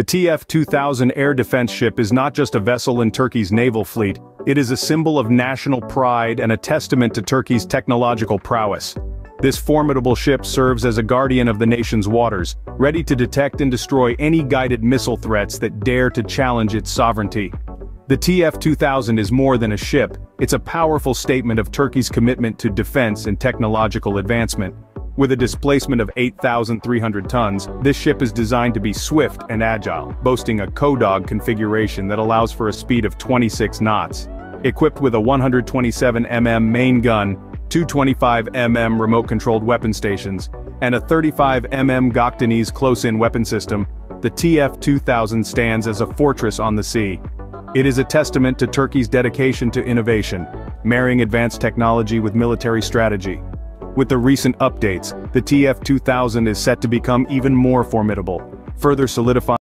The TF-2000 air defense ship is not just a vessel in Turkey's naval fleet, it is a symbol of national pride and a testament to Turkey's technological prowess. This formidable ship serves as a guardian of the nation's waters, ready to detect and destroy any guided missile threats that dare to challenge its sovereignty. The TF-2000 is more than a ship, it's a powerful statement of Turkey's commitment to defense and technological advancement. With a displacement of 8,300 tons, this ship is designed to be swift and agile, boasting a CODOG configuration that allows for a speed of 26 knots. Equipped with a 127mm main gun, two 25mm remote-controlled weapon stations, and a 35mm Gökdeniz close-in weapon system, the TF-2000 stands as a fortress on the sea. It is a testament to Turkey's dedication to innovation, marrying advanced technology with military strategy. With the recent updates, the TF-2000 is set to become even more formidable, further solidifying